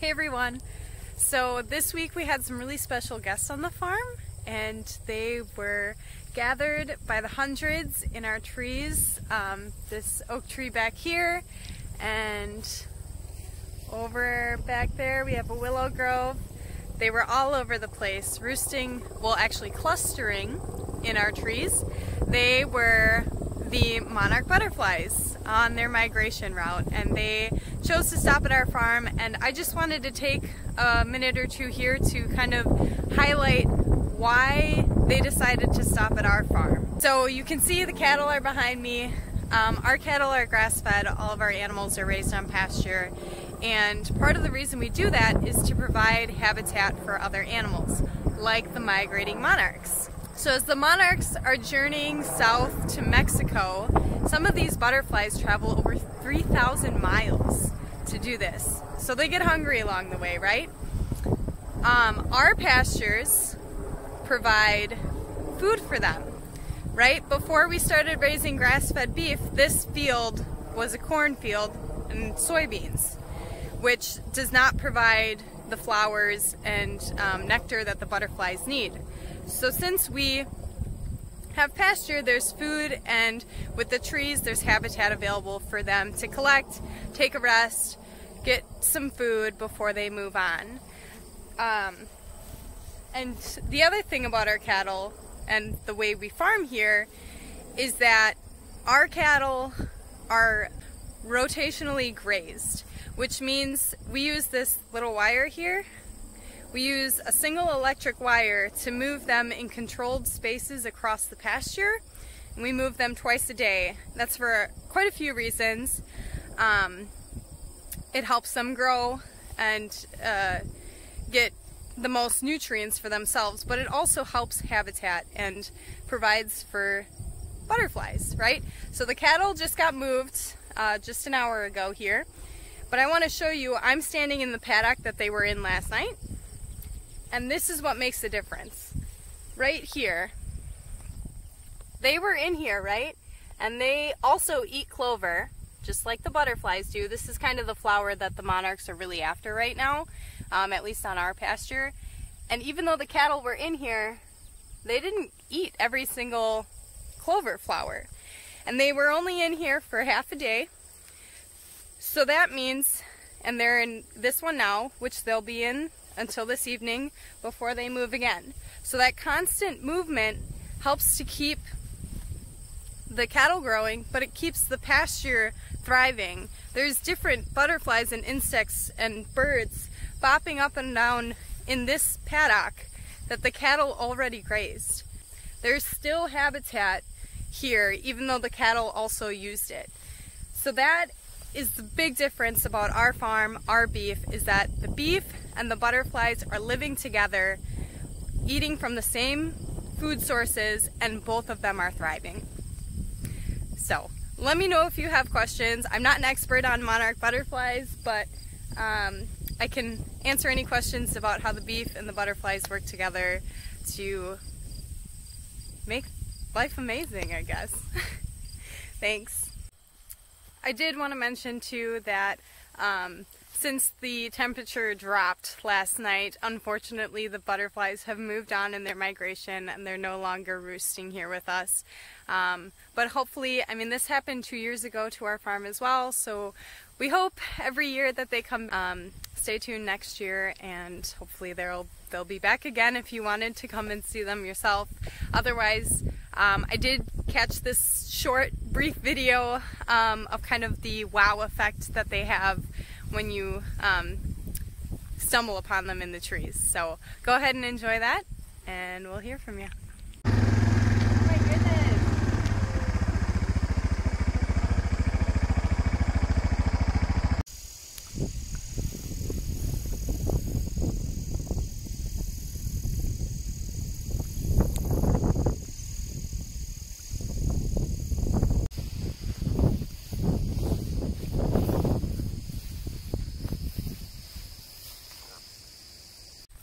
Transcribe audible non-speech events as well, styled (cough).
Hey everyone! So this week we had some really special guests on the farm and they were gathered by the hundreds in our trees. Um, this oak tree back here and over back there we have a willow grove. They were all over the place, roosting, well actually clustering in our trees. They were the monarch butterflies on their migration route and they chose to stop at our farm and I just wanted to take a minute or two here to kind of highlight why they decided to stop at our farm. So you can see the cattle are behind me. Um, our cattle are grass fed, all of our animals are raised on pasture and part of the reason we do that is to provide habitat for other animals like the migrating monarchs. So as the monarchs are journeying south to Mexico, some of these butterflies travel over 3,000 miles to do this. So they get hungry along the way, right? Um, our pastures provide food for them, right? Before we started raising grass-fed beef, this field was a cornfield and soybeans, which does not provide the flowers and um, nectar that the butterflies need. So since we have pasture, there's food, and with the trees, there's habitat available for them to collect, take a rest, get some food before they move on. Um, and the other thing about our cattle and the way we farm here is that our cattle are rotationally grazed, which means we use this little wire here we use a single electric wire to move them in controlled spaces across the pasture. And we move them twice a day. That's for quite a few reasons. Um, it helps them grow and uh, get the most nutrients for themselves, but it also helps habitat and provides for butterflies, right? So the cattle just got moved uh, just an hour ago here, but I want to show you, I'm standing in the paddock that they were in last night, and this is what makes the difference. Right here. They were in here, right? And they also eat clover, just like the butterflies do. This is kind of the flower that the monarchs are really after right now, um, at least on our pasture. And even though the cattle were in here, they didn't eat every single clover flower. And they were only in here for half a day. So that means, and they're in this one now, which they'll be in until this evening before they move again. So that constant movement helps to keep the cattle growing, but it keeps the pasture thriving. There's different butterflies and insects and birds bopping up and down in this paddock that the cattle already grazed. There's still habitat here, even though the cattle also used it. So that is the big difference about our farm, our beef, is that the beef and the butterflies are living together, eating from the same food sources, and both of them are thriving. So, let me know if you have questions. I'm not an expert on monarch butterflies, but um, I can answer any questions about how the beef and the butterflies work together to make life amazing, I guess. (laughs) Thanks. I did want to mention too that um, since the temperature dropped last night, unfortunately the butterflies have moved on in their migration and they're no longer roosting here with us. Um, but hopefully, I mean this happened two years ago to our farm as well, so we hope every year that they come. Um, stay tuned next year and hopefully they'll they'll be back again if you wanted to come and see them yourself. Otherwise, um, I did catch this short, brief video um, of kind of the wow effect that they have when you um, stumble upon them in the trees. So go ahead and enjoy that and we'll hear from you.